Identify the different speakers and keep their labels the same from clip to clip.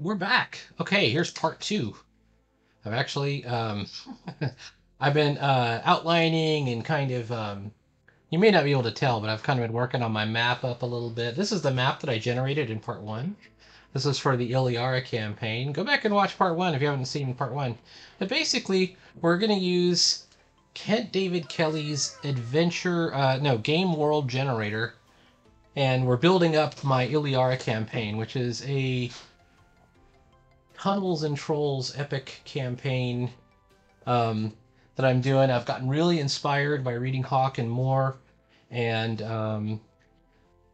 Speaker 1: we're back. Okay, here's part two. I've actually, um, I've been uh, outlining and kind of, um, you may not be able to tell, but I've kind of been working on my map up a little bit. This is the map that I generated in part one. This is for the Iliara campaign. Go back and watch part one if you haven't seen part one. But basically, we're going to use Kent David Kelly's adventure, uh, no, game world generator. And we're building up my Iliara campaign, which is a Tunnels and Trolls epic campaign um, that I'm doing. I've gotten really inspired by reading Hawk and Moore and um,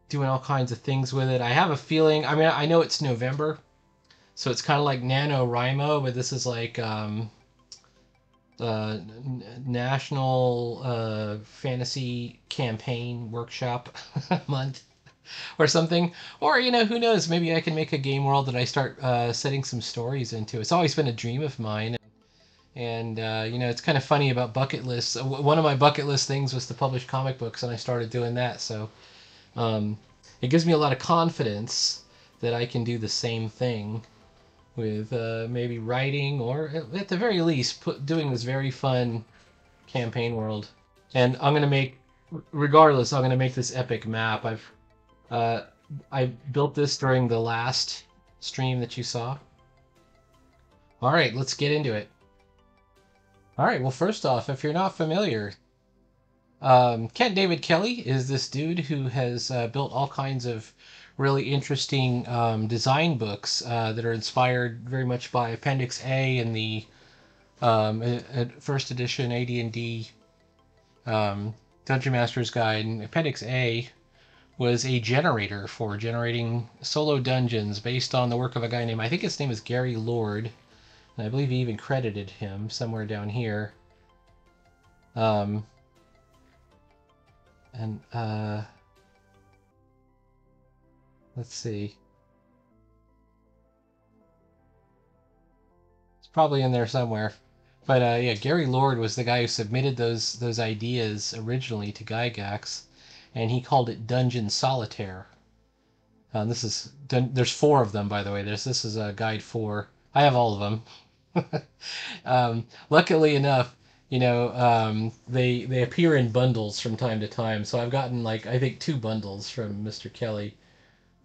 Speaker 1: doing all kinds of things with it. I have a feeling, I mean, I know it's November, so it's kind of like NaNoWriMo, but this is like um, uh, National uh, Fantasy Campaign Workshop month or something. Or, you know, who knows? Maybe I can make a game world that I start uh, setting some stories into. It's always been a dream of mine. And, uh, you know, it's kind of funny about bucket lists. One of my bucket list things was to publish comic books, and I started doing that. So um, it gives me a lot of confidence that I can do the same thing with uh, maybe writing or, at the very least, put, doing this very fun campaign world. And I'm going to make, regardless, I'm going to make this epic map. I've uh, I built this during the last stream that you saw. All right, let's get into it. All right, well, first off, if you're not familiar, um, Kent David Kelly is this dude who has uh, built all kinds of really interesting um, design books uh, that are inspired very much by Appendix A in the um, first edition AD&D um, Dungeon Master's Guide. And Appendix A was a generator for generating solo dungeons based on the work of a guy named I think his name is Gary Lord, and I believe he even credited him somewhere down here. Um, and uh, let's see. It's probably in there somewhere. But uh, yeah, Gary Lord was the guy who submitted those those ideas originally to Gygax and he called it Dungeon Solitaire. Uh, this is there's four of them, by the way. There's this is a guide for I have all of them. um, luckily enough, you know um, they they appear in bundles from time to time. So I've gotten like I think two bundles from Mr. Kelly,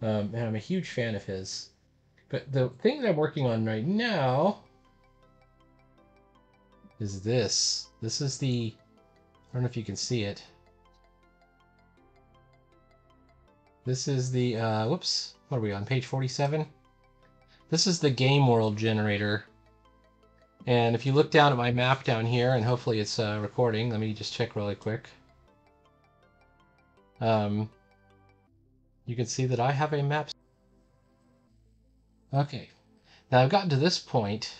Speaker 1: um, and I'm a huge fan of his. But the thing that I'm working on right now is this. This is the I don't know if you can see it. This is the, uh, whoops, what are we on, page 47? This is the game world generator. And if you look down at my map down here, and hopefully it's uh, recording, let me just check really quick. Um, you can see that I have a map. Okay, now I've gotten to this point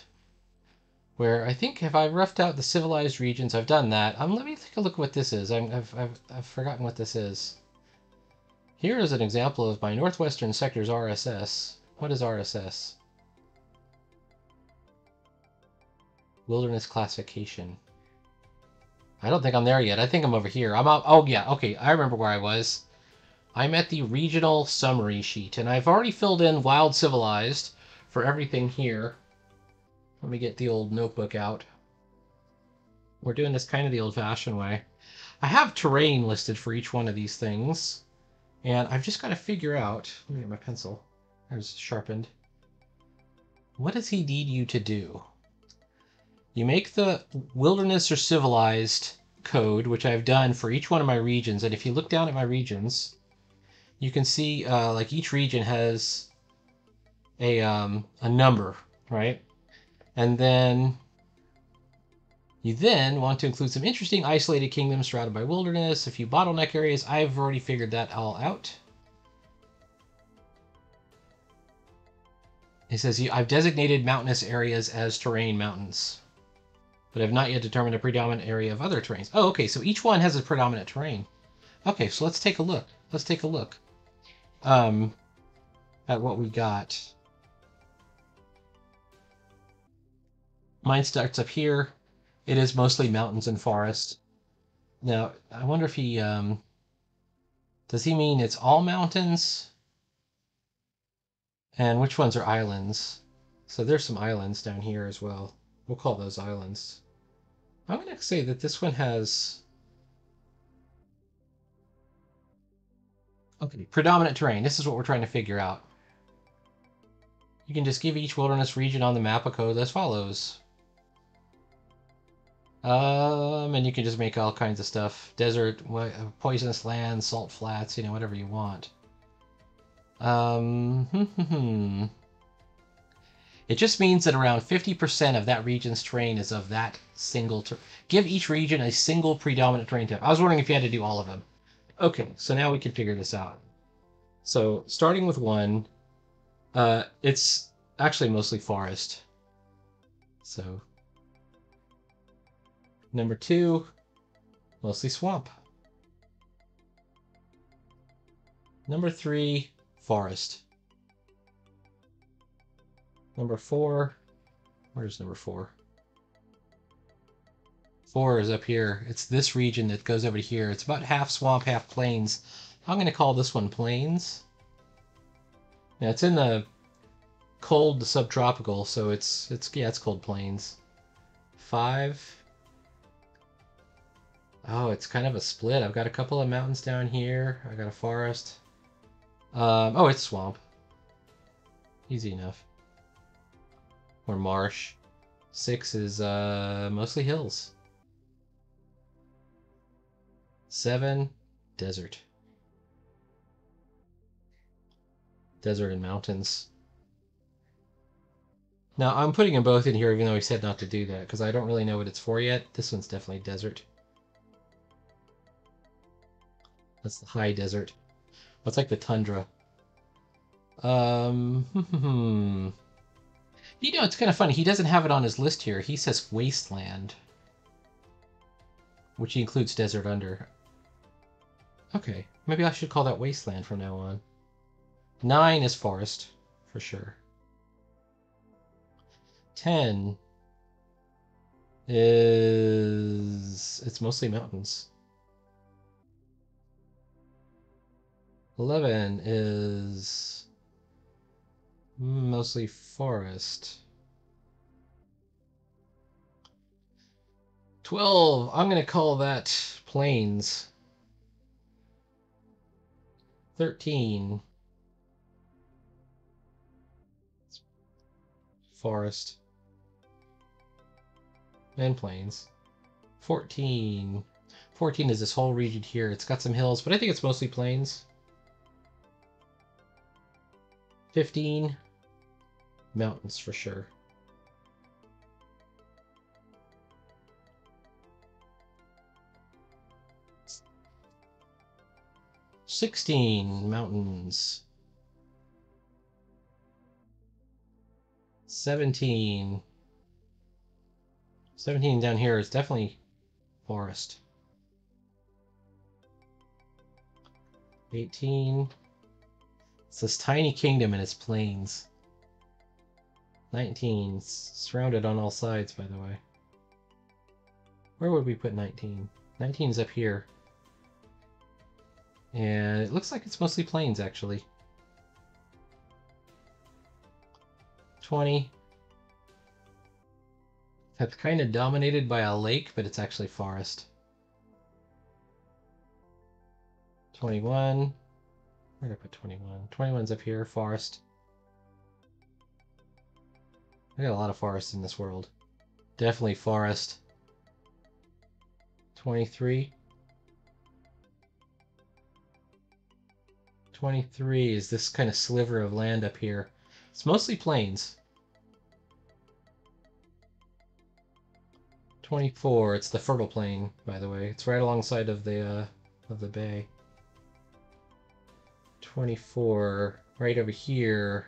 Speaker 1: where I think if I roughed out the civilized regions, I've done that. Um, let me take a look at what this is. i have I've, I've forgotten what this is. Here is an example of my Northwestern Sector's RSS. What is RSS? Wilderness Classification. I don't think I'm there yet. I think I'm over here. I'm out. Oh, yeah. Okay. I remember where I was. I'm at the regional summary sheet, and I've already filled in Wild Civilized for everything here. Let me get the old notebook out. We're doing this kind of the old-fashioned way. I have terrain listed for each one of these things. And I've just got to figure out, let me get my pencil, I was sharpened. What does he need you to do? You make the wilderness or civilized code, which I've done for each one of my regions. And if you look down at my regions, you can see uh, like each region has a, um, a number, right? And then you then want to include some interesting isolated kingdoms surrounded by wilderness, a few bottleneck areas. I've already figured that all out. It says, I've designated mountainous areas as terrain mountains, but I've not yet determined a predominant area of other terrains. Oh, okay, so each one has a predominant terrain. Okay, so let's take a look. Let's take a look um, at what we got. Mine starts up here. It is mostly mountains and forests. Now, I wonder if he, um, does he mean it's all mountains? And which ones are islands? So there's some islands down here as well. We'll call those islands. I'm going to say that this one has... Okay, predominant terrain. This is what we're trying to figure out. You can just give each wilderness region on the map a code as follows. Um, and you can just make all kinds of stuff. Desert, poisonous land, salt flats, you know, whatever you want. Um, it just means that around 50% of that region's terrain is of that single terrain. Give each region a single predominant terrain type. I was wondering if you had to do all of them. Okay, so now we can figure this out. So starting with one, uh, it's actually mostly forest. So number two, mostly swamp. Number three, forest. Number four, where's number four? Four is up here. It's this region that goes over to here. It's about half swamp, half plains. I'm going to call this one plains. Now it's in the cold to subtropical, so it's it's yeah, it's cold plains. Five. Oh, it's kind of a split. I've got a couple of mountains down here. I got a forest. Um, oh, it's swamp. Easy enough. Or marsh. Six is uh, mostly hills. Seven, desert. Desert and mountains. Now, I'm putting them both in here even though he said not to do that, because I don't really know what it's for yet. This one's definitely desert. That's the high desert. What's like the tundra? Um, you know, it's kind of funny. He doesn't have it on his list here. He says wasteland, which includes desert under. Okay, maybe I should call that wasteland from now on. Nine is forest, for sure. 10 is it's mostly mountains. 11 is mostly forest. 12, I'm going to call that plains. 13 forest and plains. 14. 14 is this whole region here. It's got some hills, but I think it's mostly plains. 15. Mountains for sure. Sixteen mountains. Seventeen 17 down here is definitely forest. 18. It's this tiny kingdom and its plains. 19. Surrounded on all sides, by the way. Where would we put 19? 19 is up here. And it looks like it's mostly plains, actually. 20. That's kind of dominated by a lake, but it's actually forest. 21. Where did I put 21? 21's up here, forest. I got a lot of forests in this world. Definitely forest. 23. 23 is this kind of sliver of land up here. It's mostly plains. 24. It's the fertile plain, by the way. It's right alongside of the uh, of the bay. 24. Right over here.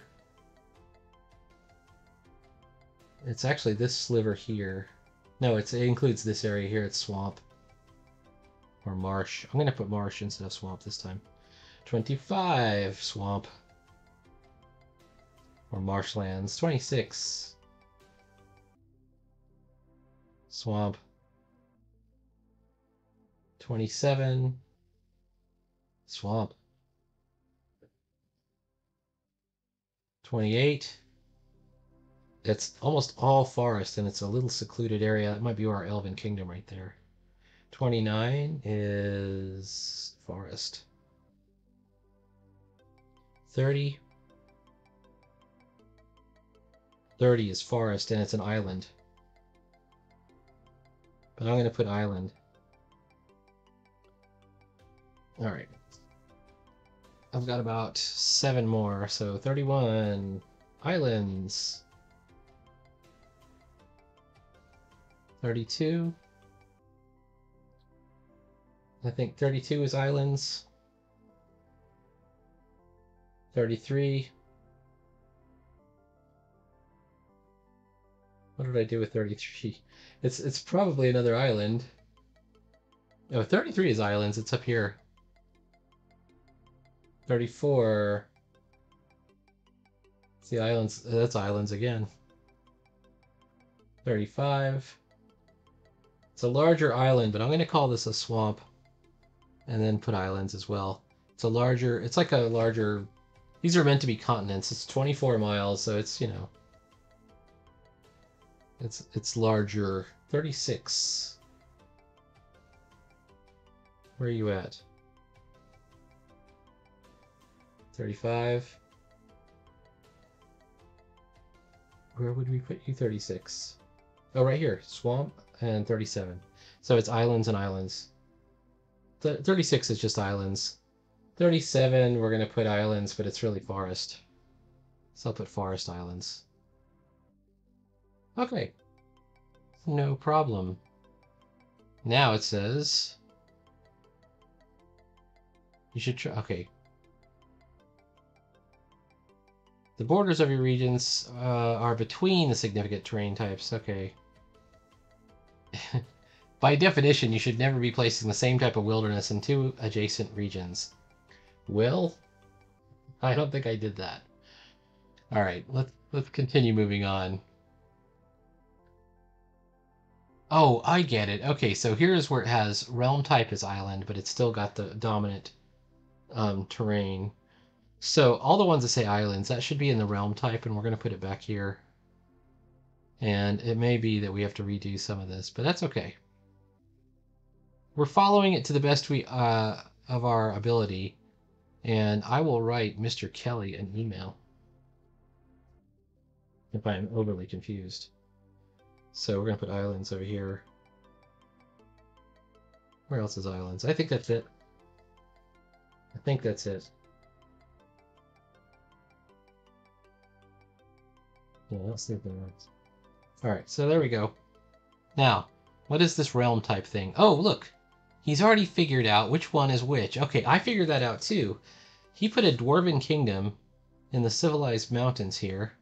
Speaker 1: It's actually this sliver here. No, it includes this area here. It's swamp. Or marsh. I'm going to put marsh instead of swamp this time. 25. Swamp. Or marshlands. 26. Swamp. 27. Swamp. 28. it's almost all forest and it's a little secluded area. That might be our Elven Kingdom right there. 29 is forest. 30. 30 is forest and it's an island. But I'm going to put island. Alright. I've got about seven more, so 31 islands. 32. I think 32 is islands. 33. What did I do with 33? It's it's probably another island. Oh, 33 is islands. It's up here. 34. It's the islands. Uh, that's islands again. 35. It's a larger island, but I'm going to call this a swamp. And then put islands as well. It's a larger, it's like a larger, these are meant to be continents. It's 24 miles, so it's, you know, it's, it's larger. 36. Where are you at? 35. Where would we put you? 36. Oh, right here. Swamp and 37. So it's islands and islands. Th 36 is just islands. 37, we're going to put islands, but it's really forest. So I'll put forest islands. Okay. No problem. Now it says... You should try... Okay. The borders of your regions uh, are between the significant terrain types. Okay. By definition, you should never be placing the same type of wilderness in two adjacent regions. Will? I don't think I did that. All right, let's let's continue moving on. Oh, I get it. Okay, so here's where it has realm type as island, but it's still got the dominant um, terrain. So all the ones that say islands, that should be in the realm type, and we're going to put it back here. And it may be that we have to redo some of this, but that's okay. We're following it to the best we uh, of our ability, and I will write Mr. Kelly an email if I'm overly confused. So we're going to put islands over here. Where else is islands? I think that's it. I think that's it. Yeah, let's see if there is. Alright, so there we go. Now, what is this realm type thing? Oh, look! He's already figured out which one is which. Okay, I figured that out too. He put a Dwarven Kingdom in the civilized mountains here.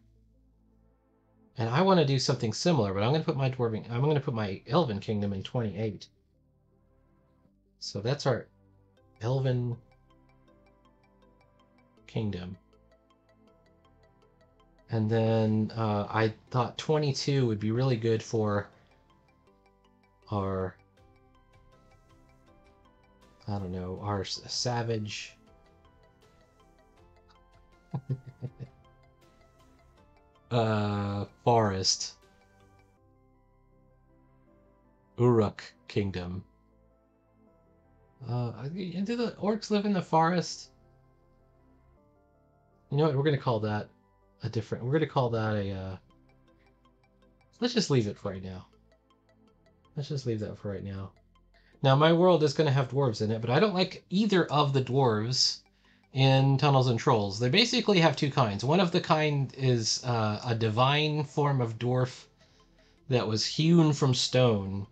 Speaker 1: And I want to do something similar, but I'm going to put my Dwarven, I'm going to put my Elven Kingdom in 28. So that's our Elven Kingdom. And then uh, I thought 22 would be really good for our, I don't know, our savage. uh, forest. Uruk Kingdom. Uh, do the orcs live in the forest? You know what? We're gonna call that a different. We're gonna call that a. Uh, let's just leave it for right now. Let's just leave that for right now. Now my world is gonna have dwarves in it, but I don't like either of the dwarves in Tunnels and Trolls. They basically have two kinds. One of the kind is uh, a divine form of dwarf that was hewn from stone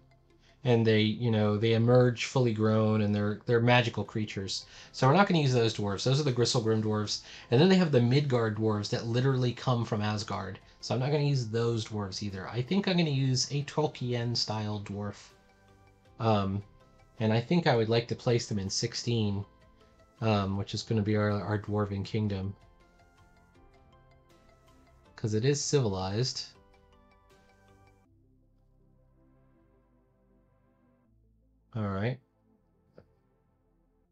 Speaker 1: and they you know they emerge fully grown and they're they're magical creatures. So we're not going to use those dwarves. Those are the Gristlegrim dwarves. And then they have the midgard dwarves that literally come from asgard. So i'm not going to use those dwarves either. I think i'm going to use a tolkien style dwarf. Um, and i think i would like to place them in 16 um, which is going to be our, our dwarven kingdom. Because it is civilized All right.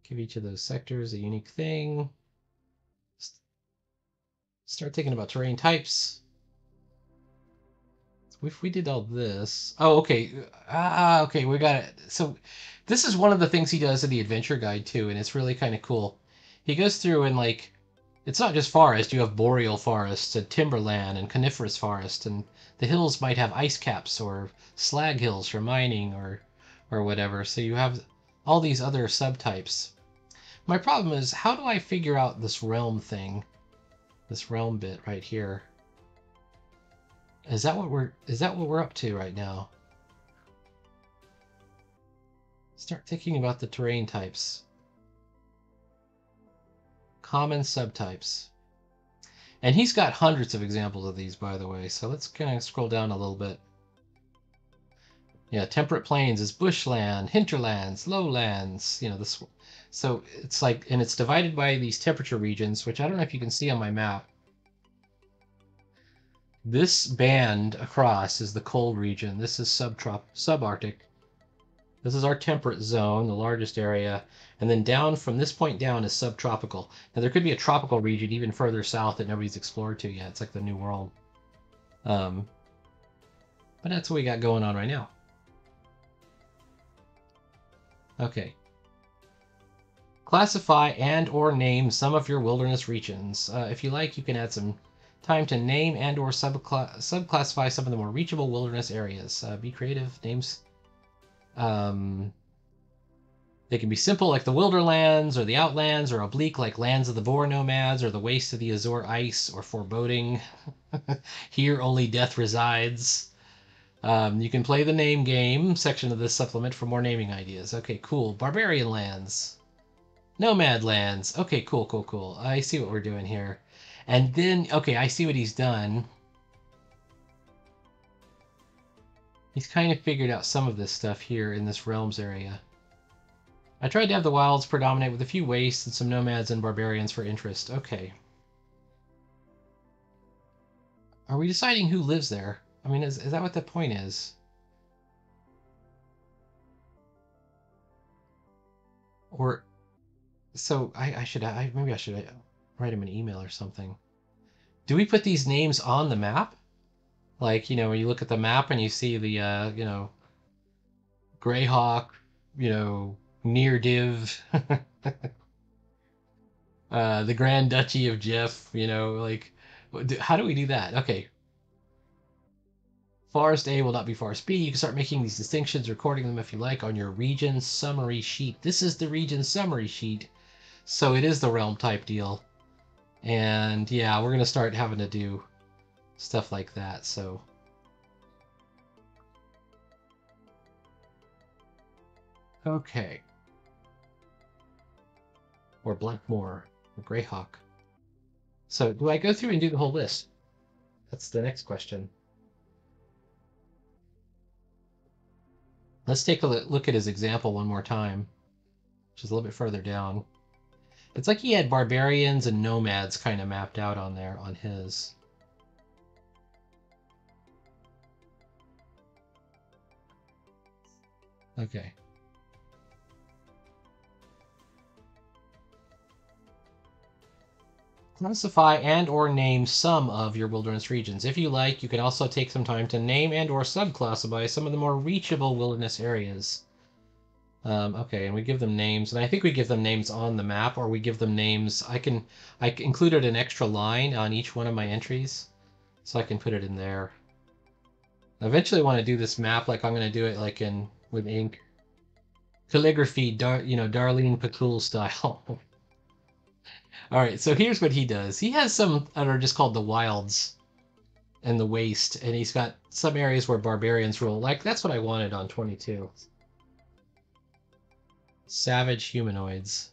Speaker 1: Give each of those sectors a unique thing. Start thinking about terrain types. if we did all this, oh, okay, ah, okay, we got it. So, this is one of the things he does in the adventure guide too, and it's really kind of cool. He goes through and like, it's not just forest. You have boreal forests and timberland and coniferous forest, and the hills might have ice caps or slag hills for mining or, or whatever. So you have all these other subtypes. My problem is, how do I figure out this realm thing? This realm bit right here. Is that what we're is that what we're up to right now? Start thinking about the terrain types. Common subtypes. And he's got hundreds of examples of these, by the way, so let's kind of scroll down a little bit. Yeah, temperate plains is bushland, hinterlands, lowlands, you know, this so it's like and it's divided by these temperature regions, which I don't know if you can see on my map. This band across is the cold region. This is subtrop subarctic. This is our temperate zone, the largest area. And then down from this point down is subtropical. Now there could be a tropical region even further south that nobody's explored to yet. It's like the New World. Um, but that's what we got going on right now. Okay. Classify and or name some of your wilderness regions. Uh, if you like, you can add some Time to name and or subclassify some of the more reachable wilderness areas. Uh, be creative. Names. Um, they can be simple like the Wilderlands or the Outlands or oblique like Lands of the Boar Nomads or the Waste of the Azure Ice or Foreboding. Here only death resides. Um, you can play the name game section of this supplement for more naming ideas. Okay, cool. Barbarian Lands. Nomad Lands. Okay, cool, cool, cool. I see what we're doing here. And then, okay, I see what he's done. He's kind of figured out some of this stuff here in this realms area. I tried to have the wilds predominate with a few wastes and some nomads and barbarians for interest. Okay. Are we deciding who lives there? I mean, is, is that what the point is? Or, so I, I should, I, maybe I should write him an email or something. Do we put these names on the map? Like, you know, when you look at the map and you see the, uh, you know, Greyhawk, you know, Nyr Dyv, uh, the Grand Duchy of Geoff, you know, like, how do we do that? Okay. Forest A will not be Forest B. You can start making these distinctions, recording them if you like on your region summary sheet. This is the region summary sheet. So it is the realm type deal. And yeah, we're going to start having to do stuff like that, so... Okay. Or Blackmoor, or Greyhawk. So, do I go through and do the whole list? That's the next question. Let's take a look at his example one more time, which is a little bit further down. It's like he had barbarians and nomads kind of mapped out on there on his. Okay. Classify and or name some of your wilderness regions. If you like, you can also take some time to name and or subclassify some of the more reachable wilderness areas. Um, okay, and we give them names, and I think we give them names on the map, or we give them names. I can I included an extra line on each one of my entries, so I can put it in there. Eventually, want to do this map like I'm going to do it like in with ink, calligraphy, dar, you know, Darlene Pekul style. All right, so here's what he does. He has some that are just called the wilds and the waste, and he's got some areas where barbarians rule. Like that's what I wanted on 22. Savage humanoids.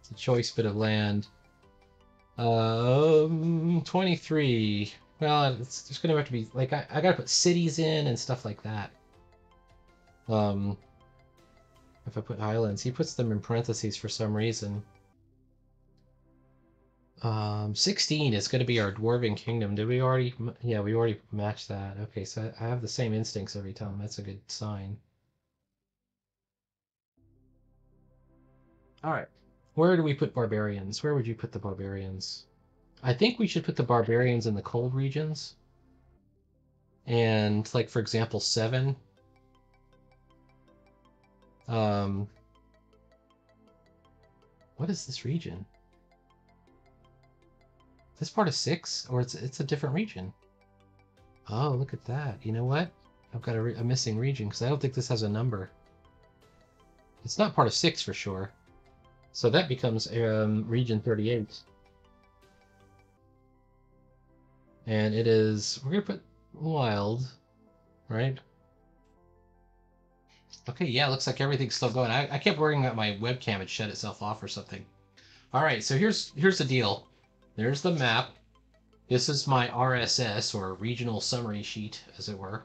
Speaker 1: It's a choice bit of land. Um, 23. Well, it's just gonna have to be like I, I gotta put cities in and stuff like that. Um, if I put islands, he puts them in parentheses for some reason. Um, 16 is going to be our Dwarven Kingdom. Did we already? Yeah, we already matched that. Okay, so I have the same instincts every time. That's a good sign. All right. Where do we put barbarians? Where would you put the barbarians? I think we should put the barbarians in the cold regions. And like for example, seven. Um, what is this region? This part of six, or it's it's a different region. Oh, look at that. You know what? I've got a, a missing region because I don't think this has a number. It's not part of six for sure. So that becomes um, region 38. And it is, we're to put wild, right? Okay, yeah, looks like everything's still going. I, I kept worrying that my webcam had shut itself off or something. All right, so here's here's the deal. There's the map. This is my RSS, or regional summary sheet, as it were.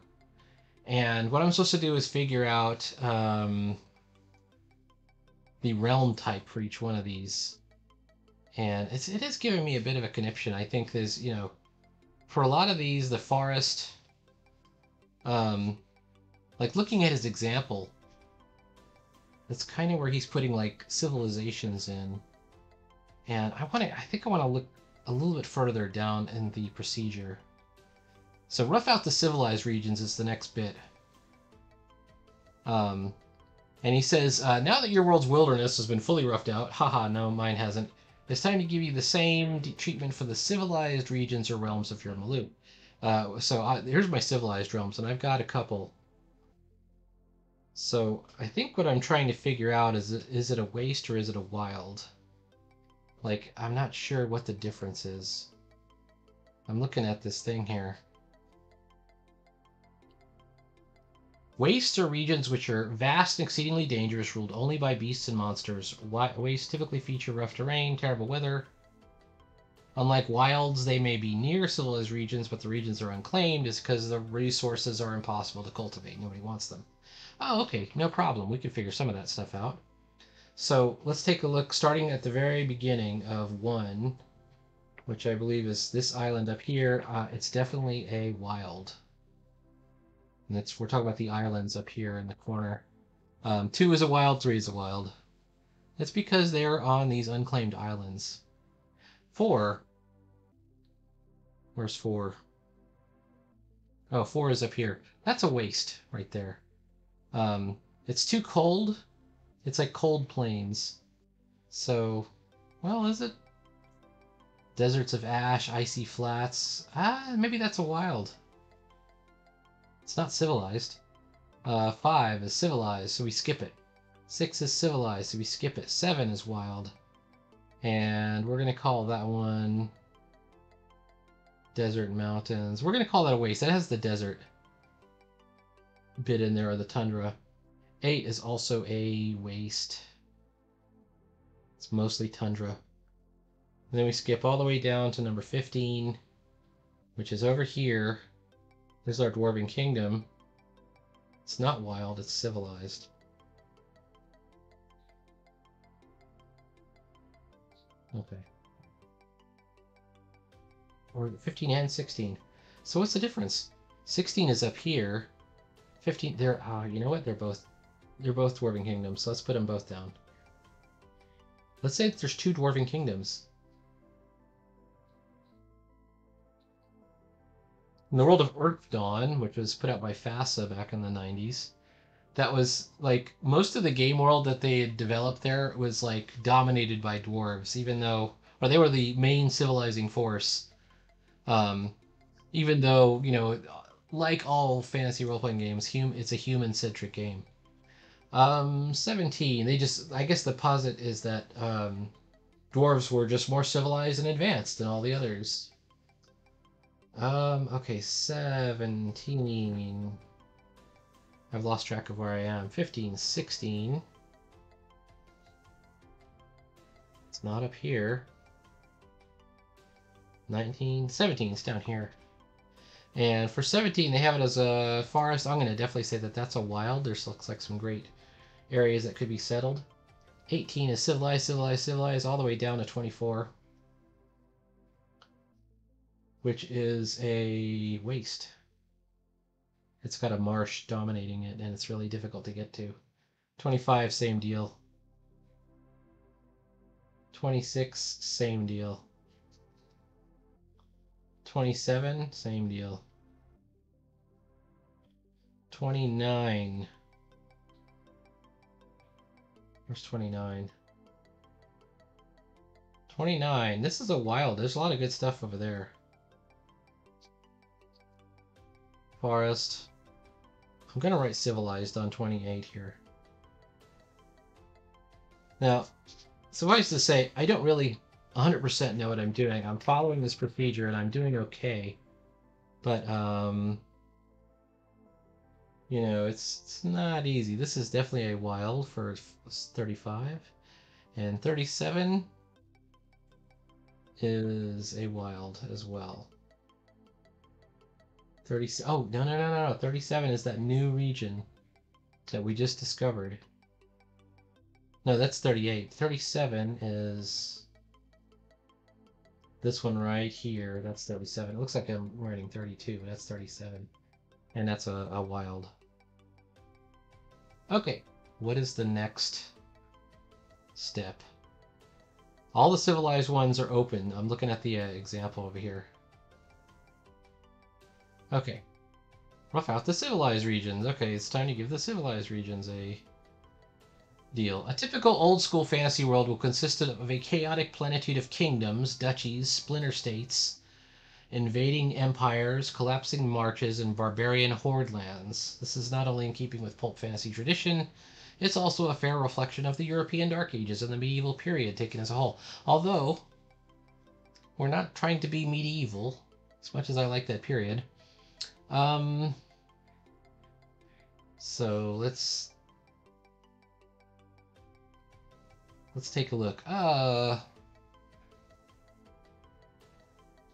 Speaker 1: And what I'm supposed to do is figure out um, the realm type for each one of these. And it's, it is giving me a bit of a conniption. I think there's, you know, for a lot of these, the forest, um, like looking at his example, that's kind of where he's putting like civilizations in. And I want to, I think I want to look a little bit further down in the procedure. So rough out the civilized regions is the next bit. Um, and he says, uh, now that your world's wilderness has been fully roughed out, haha, no, mine hasn't, it's time to give you the same treatment for the civilized regions or realms of your milieu. Uh, so I, here's my civilized realms, and I've got a couple. So I think what I'm trying to figure out is, is it a waste or is it a wild? Like, I'm not sure what the difference is. I'm looking at this thing here. Wastes are regions which are vast and exceedingly dangerous, ruled only by beasts and monsters. Wastes typically feature rough terrain, terrible weather. Unlike wilds, they may be near civilized regions, but the regions are unclaimed is because the resources are impossible to cultivate. Nobody wants them. Oh, okay, no problem. We can figure some of that stuff out. So let's take a look, starting at the very beginning of one, which I believe is this island up here. Uh, it's definitely a wild. And it's, we're talking about the islands up here in the corner. Um, two is a wild, three is a wild. That's because they're on these unclaimed islands. Four. Where's four? Oh, four is up here. That's a waste right there. Um, it's too cold. It's like cold plains. So, well, is it? Deserts of ash, icy flats. Ah, maybe that's a wild. It's not civilized. Uh, five is civilized, so we skip it. Six is civilized, so we skip it. Seven is wild. And we're going to call that one Desert Mountains. We're going to call that a waste. That has the desert bit in there, or the tundra. Eight is also a waste. It's mostly tundra. And then we skip all the way down to number 15, which is over here. Is our Dwarven Kingdom. It's not wild, it's civilized. Okay. Or 15 and 16. So what's the difference? 16 is up here. 15, they're, ah, you know what? They're both, they're both Dwarven Kingdoms, so let's put them both down. Let's say there's two Dwarven Kingdoms. In the world of Earthdawn, which was put out by FASA back in the 90s, that was like most of the game world that they had developed there was like dominated by dwarves, even though, or they were the main civilizing force. Um, even though, you know, like all fantasy role playing games, hum- it's a human centric game. Um, 17, they just, I guess the posit is that um, dwarves were just more civilized and advanced than all the others. Um, okay, 17. I've lost track of where I am. 15, 16. It's not up here. 19, 17 is down here. And for 17, they have it as a forest. I'm going to definitely say that that's a wild. There's looks like some great areas that could be settled. 18 is civilized, civilized, civilized, all the way down to 24 which is a waste. It's got a marsh dominating it, and it's really difficult to get to. 25, same deal. 26, same deal. 27, same deal. 29. Where's 29? 29. This is a wild. There's a lot of good stuff over there. Forest. I'm going to write civilized on 28 here. Now, suffice to say, I don't really 100% know what I'm doing. I'm following this procedure and I'm doing okay. But, um, you know, it's, it's not easy. This is definitely a wild for 35. And 37 is a wild as well. 30, oh, no, no, no, no, no. 37 is that new region that we just discovered. No, that's 38. 37 is this one right here. That's 37. It looks like I'm writing 32. That's 37. And that's a, a wild. Okay, what is the next step? All the civilized ones are open. I'm looking at the uh, example over here. Okay. Rough out the civilized regions. Okay, it's time to give the civilized regions a deal. A typical old school fantasy world will consist of a chaotic plenitude of kingdoms, duchies, splinter states, invading empires, collapsing marches, and barbarian horde lands. This is not only in keeping with pulp fantasy tradition, it's also a fair reflection of the European Dark Ages and the medieval period taken as a whole. Although, we're not trying to be medieval, as much as I like that period. Um, so let's Let's take a look. Uh,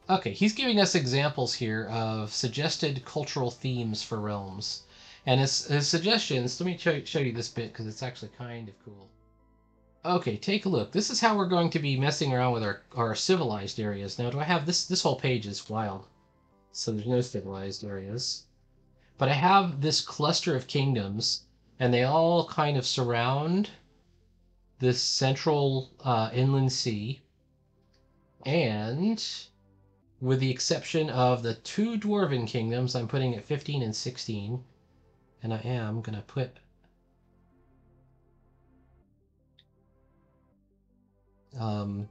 Speaker 1: okay, he's giving us examples here of suggested cultural themes for realms. And his, his suggestions, let me show, show you this bit because it's actually kind of cool. Okay, take a look. This is how we're going to be messing around with our, our civilized areas. Now, do I have this? This whole page is wild. So there's no stabilized areas. But I have this cluster of kingdoms, and they all kind of surround this central uh, inland sea, and with the exception of the two dwarven kingdoms, I'm putting at 15 and 16, and I am going to put um,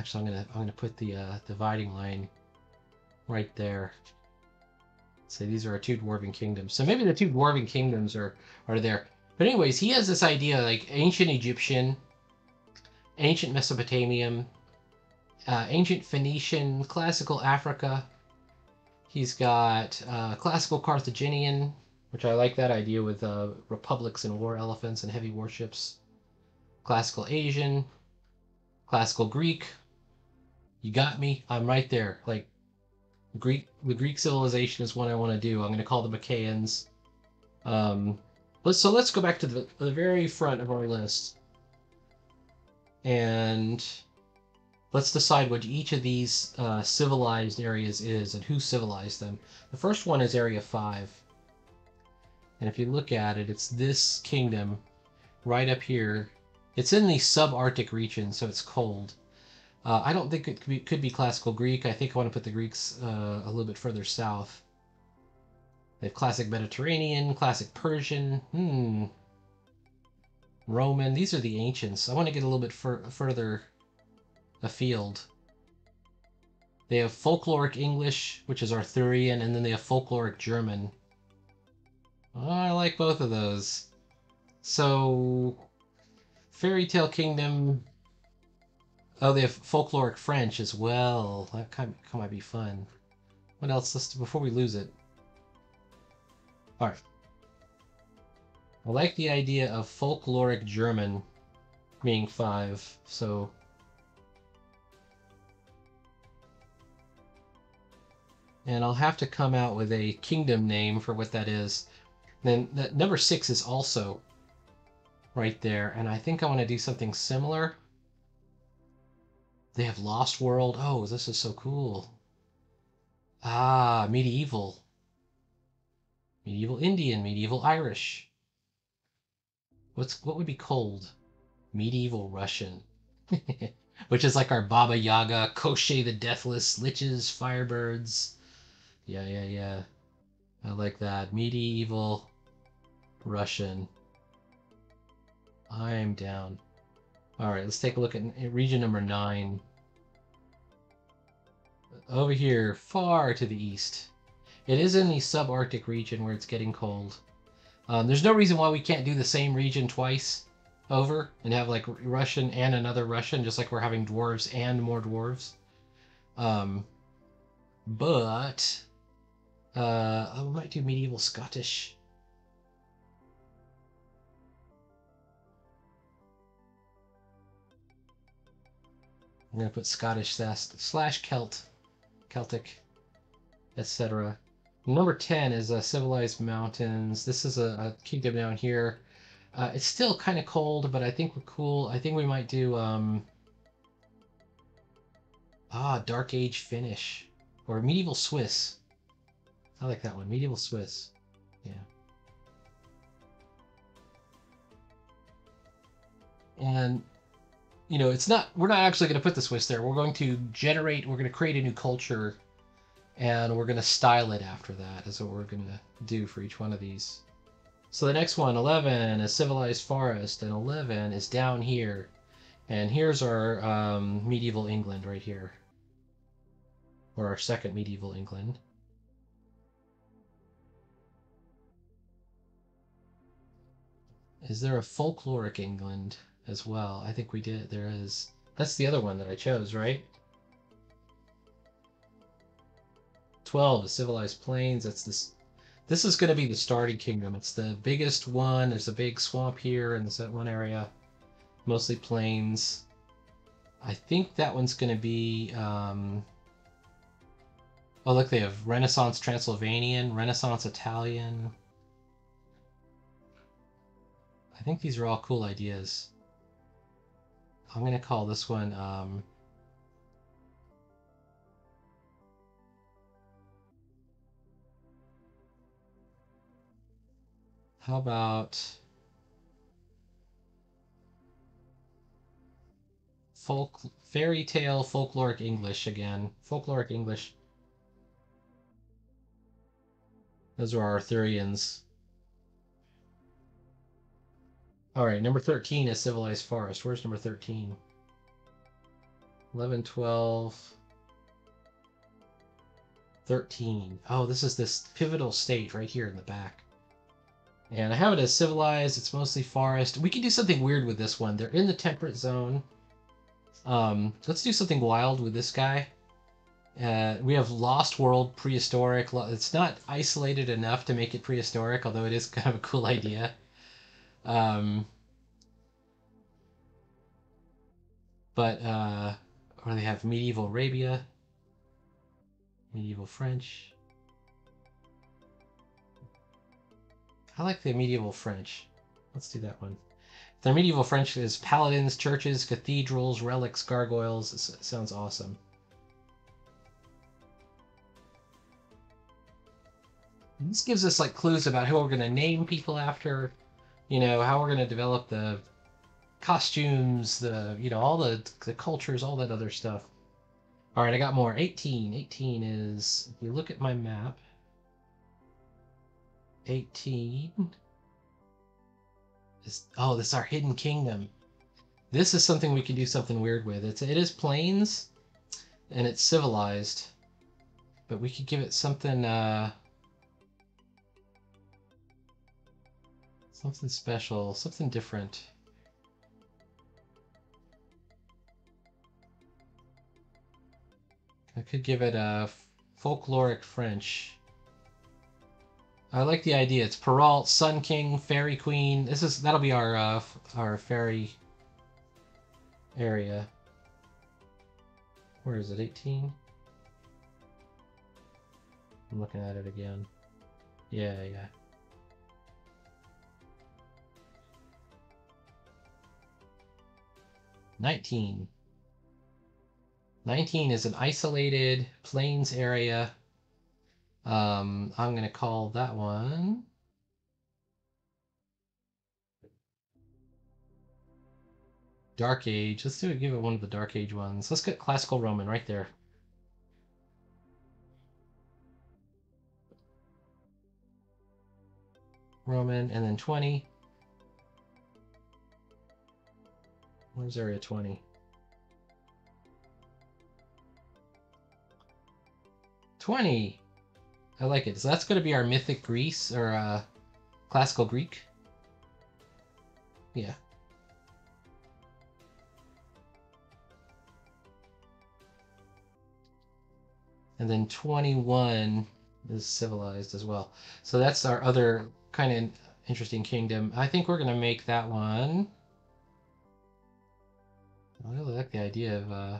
Speaker 1: actually I'm gonna I'm gonna put the uh, dividing line right there. So these are our two dwarven kingdoms. So maybe the two dwarven kingdoms are are there. But anyways, he has this idea like ancient Egyptian, ancient Mesopotamian, uh, ancient Phoenician, classical Africa. He's got uh, classical Carthaginian, which I like that idea with uh, republics and war elephants and heavy warships. Classical Asian, classical Greek. You got me. I'm right there. Like Greek, the Greek civilization is what I want to do. I'm going to call the Machaeans. Um, Let's, so let's go back to the, the very front of our list. And let's decide what each of these uh, civilized areas is and who civilized them. The first one is Area 5. And if you look at it, it's this kingdom right up here. It's in the subarctic region, so it's cold. Uh, I don't think it could be, could be, classical Greek. I think I want to put the Greeks uh, a little bit further south. They have classic Mediterranean, classic Persian, hmm, Roman. These are the ancients. I want to get a little bit fur further afield. They have folkloric English, which is Arthurian, and then they have folkloric German. Oh, I like both of those. So, Fairy Tale Kingdom. Oh, they have folkloric French as well. That might be fun. What else? Let's before we lose it. Alright. I like the idea of folkloric German being five, so... And I'll have to come out with a kingdom name for what that is. Then that number six is also right there, and I think I want to do something similar. They have Lost World. Oh, this is so cool. Ah, medieval medieval Indian, medieval Irish. What's what would be cold? Medieval Russian. Which is like our Baba Yaga, Koschei the Deathless, Liches, Firebirds. Yeah, yeah, yeah. I like that. Medieval Russian. I'm down. Alright, let's take a look at region number 9. Over here, far to the east. It is in the subarctic region where it's getting cold. Um, there's no reason why we can't do the same region twice over and have like Russian and another Russian, just like we're having dwarves and more dwarves. Um, but uh, I might do medieval Scottish. I'm gonna put Scottish slash Celt, Celtic, etc. Number 10 is uh, Civilized Mountains. This is a, a kingdom down here. Uh, it's still kind of cold, but I think we're cool. I think we might do um, ah Dark Age Finnish or Medieval Swiss. I like that one. Medieval Swiss. Yeah. And you know, it's not we're not actually going to put the Swiss there. We're going to generate, we're going to create a new culture and we're going to style it after that is what we're going to do for each one of these. So the next one, 11, is Civilized Forest, and 11 is down here. And here's our um, medieval England right here. Or our second medieval England. Is there a folkloric England as well? I think we did. There is. That's the other one that I chose, right? 12 is Civilized Plains. That's this this is going to be the starting kingdom. It's the biggest one. There's a big swamp here in this one area. Mostly plains. I think that one's going to be... Um... Oh, look, they have Renaissance Transylvanian, Renaissance Italian. I think these are all cool ideas. I'm going to call this one... Um... How about folk fairy tale folkloric English again? Folkloric English. Those are Arthurians. All right, number 13 is Civilized Forest. Where's number 13? 11, 12, 13. Oh, this is this pivotal state right here in the back. And I have it as civilized. It's mostly forest. We can do something weird with this one. They're in the temperate zone. Um, let's do something wild with this guy. Uh, we have Lost World Prehistoric. It's not isolated enough to make it prehistoric, although it is kind of a cool idea. Um, but, uh, or they have Medieval Arabia, Medieval French. I like the medieval French. Let's do that one. The medieval French is paladins, churches, cathedrals, relics, gargoyles. It sounds awesome. This gives us like clues about who we're going to name people after, you know, how we're going to develop the costumes, the, you know, all the, the cultures, all that other stuff. All right, I got more. 18. 18 is, if you look at my map, 18 is oh this is our hidden kingdom this is something we can do something weird with it's it is plains and it's civilized but we could give it something uh something special something different I could give it a folkloric French I like the idea. It's Perrault, Sun King, Fairy Queen. This is that'll be our uh, our fairy area. Where is it? 18. I'm looking at it again. Yeah, yeah. Nineteen. Nineteen is an isolated plains area um, I'm going to call that one. Dark Age. Let's do it. Give it one of the Dark Age ones. Let's get Classical Roman right there. Roman, and then 20. Where's area 20? 20! I like it. So that's going to be our Mythic Greece, or uh, Classical Greek. Yeah. And then 21 is civilized as well. So that's our other kind of interesting kingdom. I think we're going to make that one. I really like the idea of, uh,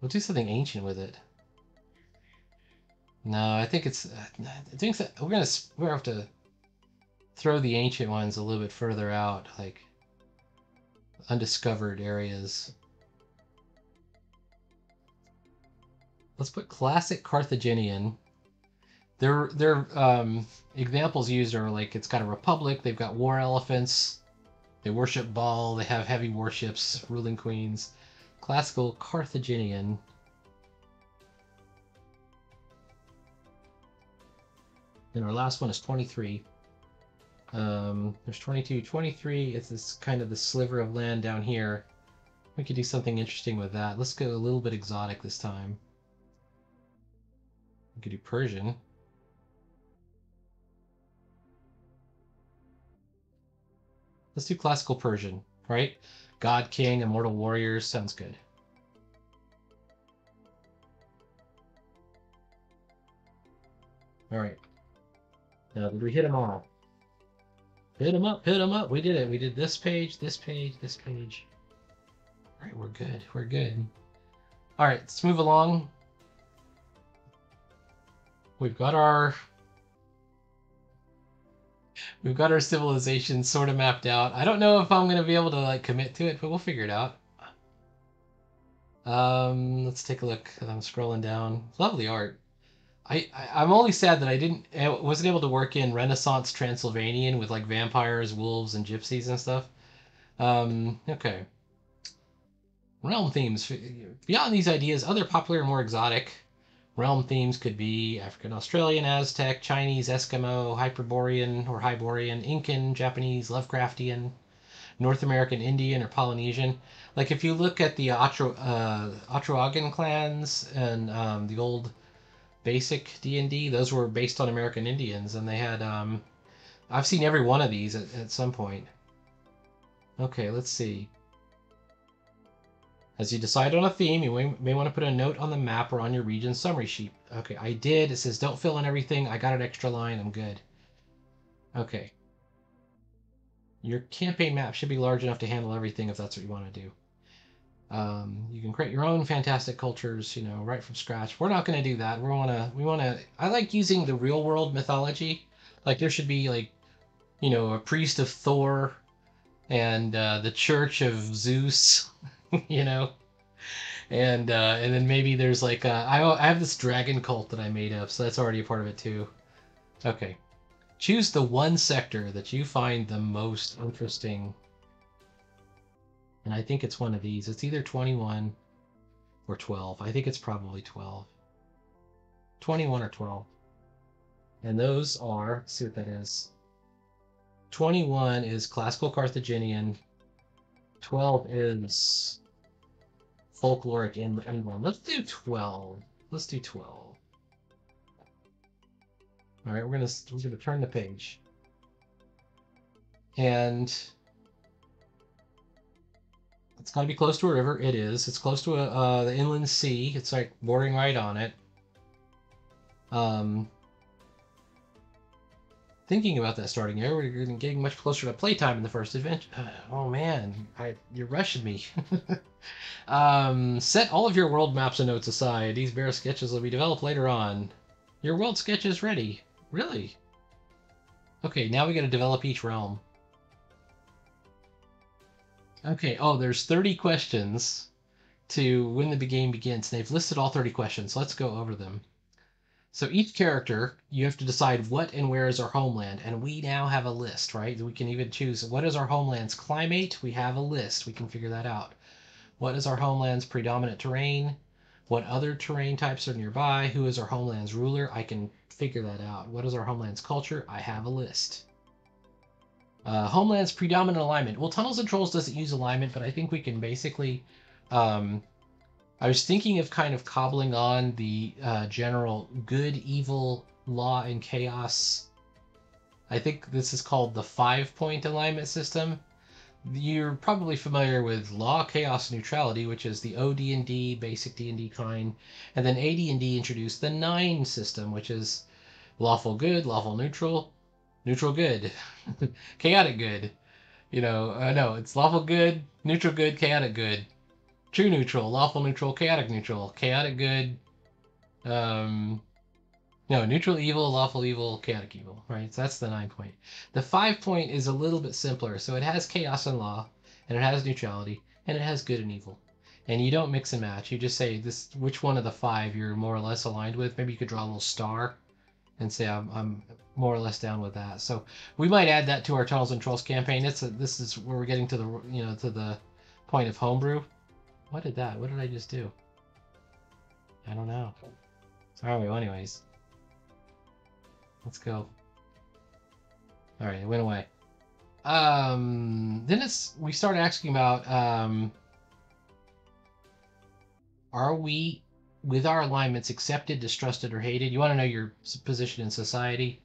Speaker 1: we'll do something ancient with it. No, I think it's, I think that we're to, we're to have to throw the ancient ones a little bit further out, like undiscovered areas. Let's put classic Carthaginian. Their their um, examples used are like it's got a republic. They've got war elephants. They worship Baal. They have heavy warships, ruling queens. Classical Carthaginian. And our last one is 23. Um, there's 22, 23. It's this kind of the sliver of land down here. We could do something interesting with that. Let's go a little bit exotic this time. We could do Persian. Let's do classical Persian, right? God, King, Immortal Warriors. Sounds good. All right. Now, did we hit them all? Hit them up, hit them up. We did it. We did this page, this page, this page. All right, we're good. We're good. All right, let's move along. We've got our we've got our civilization sort of mapped out. I don't know if I'm gonna be able to like commit to it, but we'll figure it out. Um, let's take a look. I'm scrolling down. Lovely art. I, I am only sad that I didn't I wasn't able to work in Renaissance Transylvanian with like vampires, wolves, and gypsies and stuff. Um, okay. Realm themes. Beyond these ideas, other popular, more exotic realm themes could be African Australian, Aztec, Chinese, Eskimo, Hyperborean or Hyborian, Incan, Japanese, Lovecraftian, North American Indian or Polynesian. Like if you look at the Otro, uh, Atruaghin clans and um, the old basic D&D, those were based on American Indians, and they had, um, I've seen every one of these at, at some point. Okay, let's see. As you decide on a theme, you may, want to put a note on the map or on your region summary sheet. Okay, I did. It says don't fill in everything. I got an extra line. I'm good. Okay. Your campaign map should be large enough to handle everything if that's what you want to do. Um, you can create your own fantastic cultures, you know, right from scratch. We're not going to do that. We want to. We want to. I like using the real world mythology. Like there should be like, you know, a priest of Thor, and uh, the Church of Zeus. you know, and uh, and then maybe there's like uh, I I have this dragon cult that I made up, so that's already a part of it too. Okay, choose the one sector that you find the most interesting and I think it's one of these. It's either 21 or 12. I think it's probably 12. 21 or 12. And those are, see what that is. 21 is classical Carthaginian. 12 is folkloric in England. Let's do 12. Let's do 12. All right, we're gonna we're gonna turn the page. And it's to be close to a river. It is. It's close to a, uh, the inland sea. It's like bordering right on it. Um, thinking about that starting here, we're getting much closer to playtime in the first adventure. oh man, I, you're rushing me. um, set all of your world maps and notes aside. These bare sketches will be developed later on. Your world sketch is ready. Really? Okay, now we got to develop each realm. Okay, oh, there's 30 questions to when the game begins. They've listed all 30 questions. Let's go over them. So each character, you have to decide what and where is our homeland, and we now have a list, right? We can even choose what is our homeland's climate. We have a list. We can figure that out. What is our homeland's predominant terrain? What other terrain types are nearby? Who is our homeland's ruler? I can figure that out. What is our homeland's culture? I have a list. Uh, homeland's predominant alignment. Well, Tunnels and Trolls doesn't use alignment, but I think we can basically um, I was thinking of kind of cobbling on the uh, general good, evil, law, and chaos. I think this is called the five point alignment system. You're probably familiar with law, chaos, neutrality, which is the OD&D, basic D&D kind, and then AD&D introduced the nine system, which is lawful good, lawful neutral, neutral good, chaotic good. You know, uh, no, it's lawful good, neutral good, chaotic good true neutral, lawful neutral, chaotic neutral, chaotic good, um, no, neutral evil, lawful evil, chaotic evil, right? So that's the nine point. The five point is a little bit simpler. So it has chaos and law, and it has neutrality, and it has good and evil. And you don't mix and match. You just say this which one of the five you're more or less aligned with. Maybe you could draw a little star and say I'm, I'm more or less down with that. So we might add that to our Tunnels and Trolls campaign. It's a, this is where we're getting to the you know to the point of homebrew. What did that? What did I just do? I don't know. Sorry, well, anyways. Let's go. Alright, it went away. Um, then it's, we started asking about, um, are we, with our alignments, accepted, distrusted, or hated? You want to know your position in society?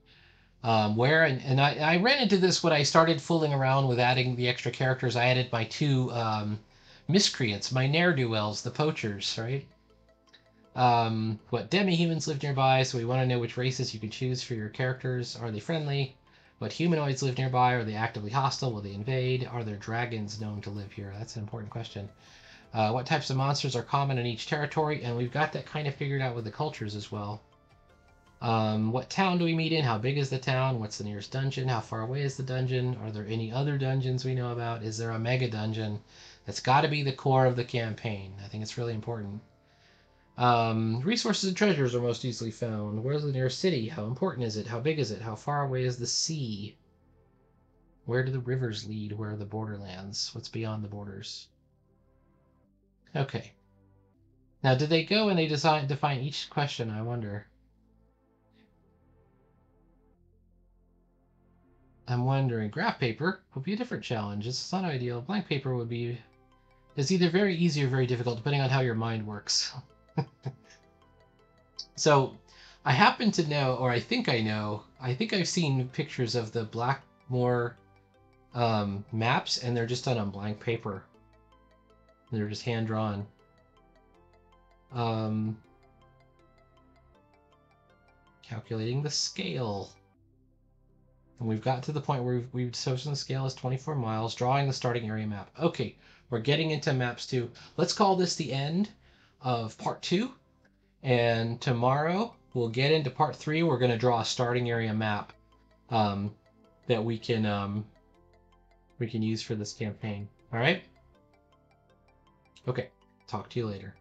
Speaker 1: Um, where, and, and I, I ran into this when I started fooling around with adding the extra characters. I added my two, um, miscreants, my ne'er-do-wells, the poachers, right? Um, what demi-humans live nearby, so we want to know which races you can choose for your characters. Are they friendly? What humanoids live nearby? Are they actively hostile? Will they invade? Are there dragons known to live here? That's an important question. Uh, what types of monsters are common in each territory? And we've got that kind of figured out with the cultures as well. Um, what town do we meet in? How big is the town? What's the nearest dungeon? How far away is the dungeon? Are there any other dungeons we know about? Is there a mega dungeon? That's got to be the core of the campaign. I think it's really important. Um, resources and treasures are most easily found. Where's the nearest city? How important is it? How big is it? How far away is the sea? Where do the rivers lead? Where are the borderlands? What's beyond the borders? Okay. Now, did they go and they design define each question? I wonder. I'm wondering. Graph paper would be a different challenge. It's not ideal. Blank paper would be is either very easy or very difficult, depending on how your mind works. so, I happen to know, or I think I know, I think I've seen pictures of the Blackmoor um, maps, and they're just done on blank paper. They're just hand drawn. Um, calculating the scale. And we've got to the point where we've, we've chosen the scale as 24 miles, drawing the starting area map. Okay, we're getting into maps two. Let's call this the end of part two. And tomorrow we'll get into part three. We're going to draw a starting area map um, that we can um, we can use for this campaign. All right. Okay. Talk to you later.